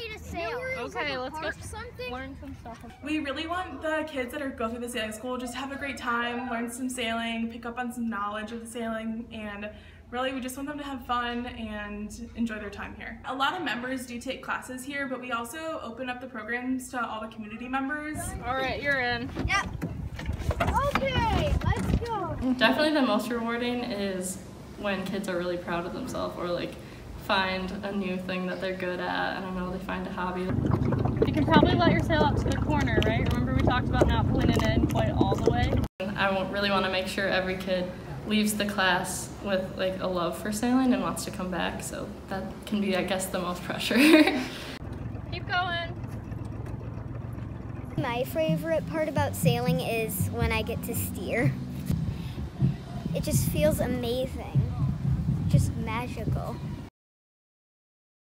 ready to sail. Okay, let's go learn some stuff. We really want the kids that are go through the sailing school just have a great time, learn some sailing, pick up on some knowledge of the sailing, and really we just want them to have fun and enjoy their time here. A lot of members do take classes here, but we also open up the programs to all the community members. All right, you're in. Yep. Okay, let's go. Definitely the most rewarding is when kids are really proud of themselves or like find a new thing that they're good at. I don't know, they find a hobby. You can probably let your sail out to the corner, right? Remember we talked about not pulling it in quite all the way? I really want to make sure every kid leaves the class with like a love for sailing and wants to come back. So that can be, I guess, the most pressure. Keep going. My favorite part about sailing is when I get to steer. It just feels amazing, just magical.